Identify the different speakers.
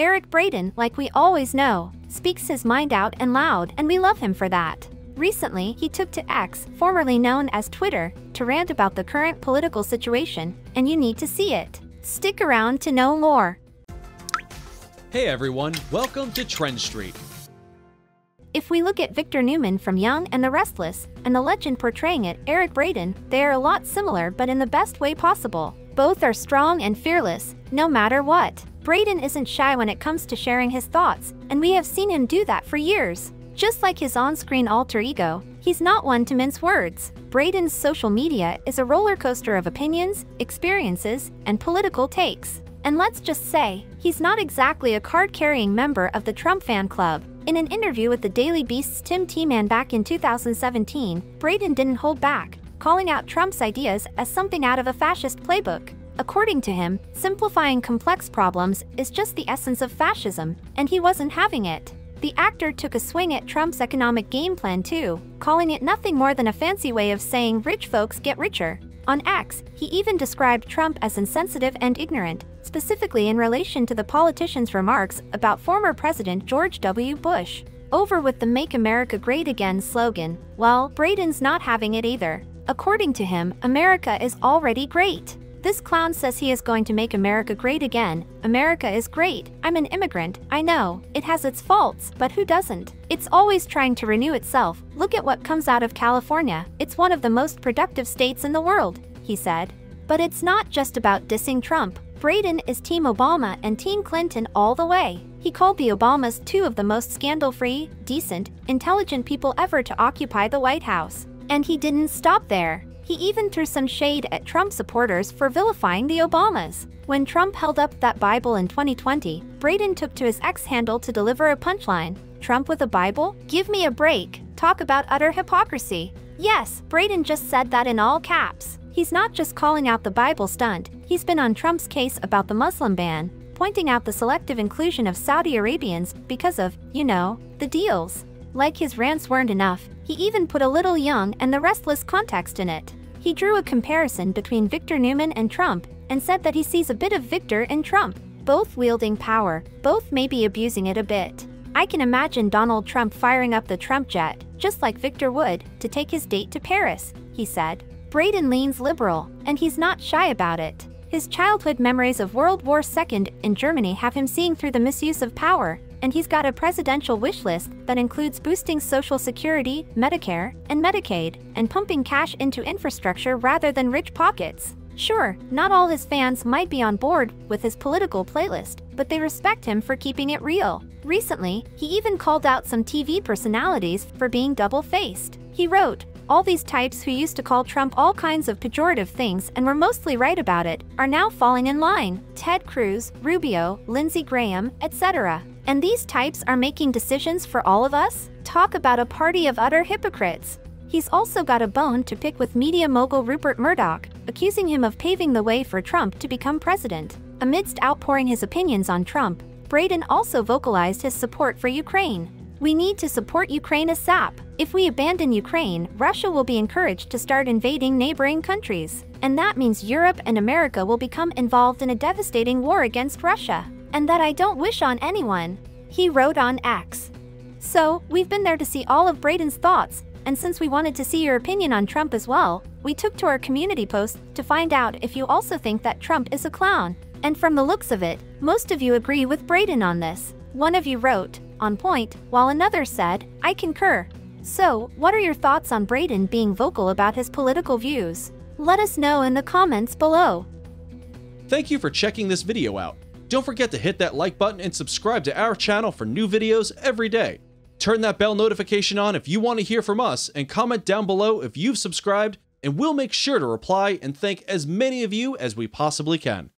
Speaker 1: Eric Braeden, like we always know, speaks his mind out and loud, and we love him for that. Recently, he took to X, formerly known as Twitter, to rant about the current political situation, and you need to see it. Stick around to know more.
Speaker 2: Hey everyone, welcome to Trend Street.
Speaker 1: If we look at Victor Newman from Young and the Restless, and the legend portraying it, Eric Braeden, they are a lot similar but in the best way possible. Both are strong and fearless, no matter what. Braeden isn't shy when it comes to sharing his thoughts, and we have seen him do that for years. Just like his on-screen alter ego, he's not one to mince words. Braeden's social media is a roller coaster of opinions, experiences, and political takes. And let's just say, he's not exactly a card-carrying member of the Trump fan club. In an interview with the Daily Beast's Tim Teeman back in 2017, Braeden didn't hold back, calling out Trump's ideas as something out of a fascist playbook. According to him, simplifying complex problems is just the essence of fascism, and he wasn't having it. The actor took a swing at Trump's economic game plan too, calling it nothing more than a fancy way of saying rich folks get richer. On X, he even described Trump as insensitive and ignorant, specifically in relation to the politician's remarks about former President George W. Bush. Over with the Make America Great Again slogan, well, Braeden's not having it either. According to him, America is already great. This clown says he is going to make America great again. America is great. I'm an immigrant. I know. It has its faults, but who doesn't? It's always trying to renew itself. Look at what comes out of California. It's one of the most productive states in the world, he said. But it's not just about dissing Trump. Braeden is Team Obama and Team Clinton all the way. He called the Obamas two of the most scandal-free, decent, intelligent people ever to occupy the White House. And he didn't stop there. He even threw some shade at Trump supporters for vilifying the Obamas. When Trump held up that Bible in 2020, Braeden took to his X handle to deliver a punchline. Trump with a Bible? Give me a break. Talk about utter hypocrisy. Yes, Braeden just said that in all caps. He's not just calling out the Bible stunt, he's been on Trump's case about the Muslim ban, pointing out the selective inclusion of Saudi Arabians because of, you know, the deals. Like his rants weren't enough, he even put a little young and the restless context in it. He drew a comparison between Victor Newman and Trump and said that he sees a bit of Victor in Trump, both wielding power, both may be abusing it a bit. I can imagine Donald Trump firing up the Trump jet, just like Victor would, to take his date to Paris, he said. Braeden leans liberal, and he's not shy about it. His childhood memories of World War II in Germany have him seeing through the misuse of power, and he's got a presidential wish list that includes boosting Social Security, Medicare, and Medicaid, and pumping cash into infrastructure rather than rich pockets. Sure, not all his fans might be on board with his political playlist, but they respect him for keeping it real. Recently, he even called out some TV personalities for being double-faced. He wrote, all these types who used to call Trump all kinds of pejorative things and were mostly right about it are now falling in line. Ted Cruz, Rubio, Lindsey Graham, etc. And these types are making decisions for all of us? Talk about a party of utter hypocrites. He's also got a bone to pick with media mogul Rupert Murdoch, accusing him of paving the way for Trump to become president. Amidst outpouring his opinions on Trump, Braeden also vocalized his support for Ukraine. We need to support Ukraine ASAP. If we abandon Ukraine, Russia will be encouraged to start invading neighboring countries. And that means Europe and America will become involved in a devastating war against Russia and that I don't wish on anyone. He wrote on X. So, we've been there to see all of Braeden's thoughts, and since we wanted to see your opinion on Trump as well, we took to our community post to find out if you also think that Trump is a clown. And from the looks of it, most of you agree with Braeden on this. One of you wrote, on point, while another said, I concur. So, what are your thoughts on Braeden being vocal about his political views? Let us know in the comments below.
Speaker 2: Thank you for checking this video out. Don't forget to hit that like button and subscribe to our channel for new videos every day. Turn that bell notification on if you want to hear from us and comment down below if you've subscribed and we'll make sure to reply and thank as many of you as we possibly can.